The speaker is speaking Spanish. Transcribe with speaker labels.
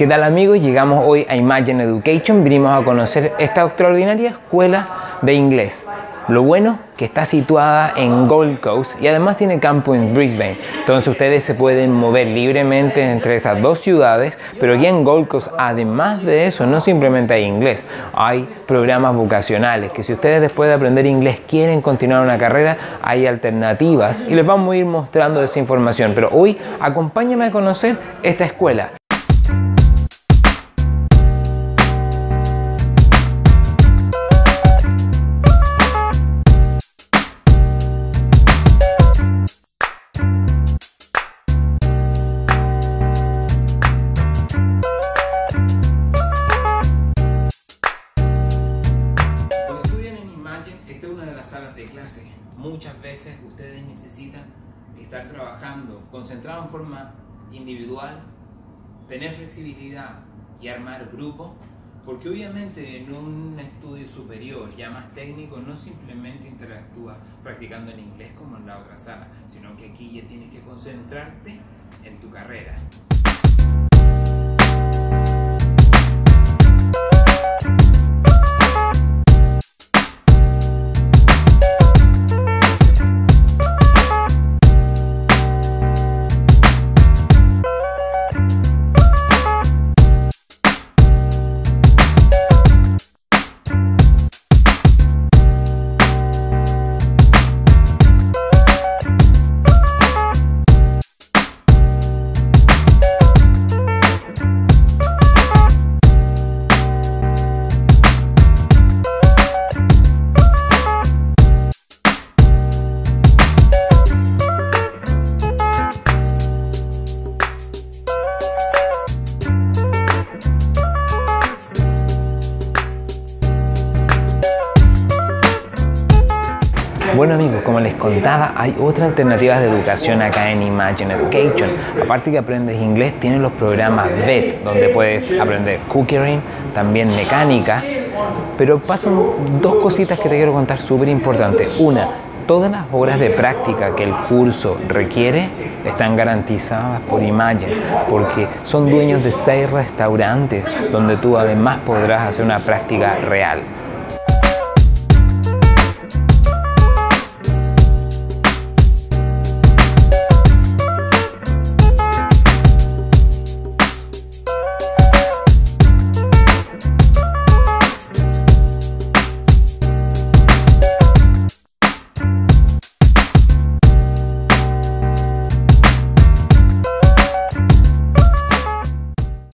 Speaker 1: ¿Qué tal amigos? Llegamos hoy a Imagine Education, vinimos a conocer esta extraordinaria escuela de inglés. Lo bueno que está situada en Gold Coast y además tiene campo en Brisbane. Entonces ustedes se pueden mover libremente entre esas dos ciudades, pero aquí en Gold Coast, además de eso, no simplemente hay inglés, hay programas vocacionales que si ustedes después de aprender inglés quieren continuar una carrera, hay alternativas y les vamos a ir mostrando esa información. Pero hoy acompáñenme a conocer esta escuela. De clase. Muchas veces ustedes necesitan estar trabajando concentrado en forma individual, tener flexibilidad y armar grupos, porque obviamente en un estudio superior ya más técnico no simplemente interactúas practicando en inglés como en la otra sala, sino que aquí ya tienes que concentrarte en tu carrera. Bueno amigos, como les contaba, hay otras alternativas de educación acá en Imagine Education. Aparte que aprendes inglés, tienen los programas VET, donde puedes aprender cookering, también mecánica. Pero pasan dos cositas que te quiero contar súper importantes. Una, todas las horas de práctica que el curso requiere están garantizadas por Imagine, porque son dueños de seis restaurantes donde tú además podrás hacer una práctica real.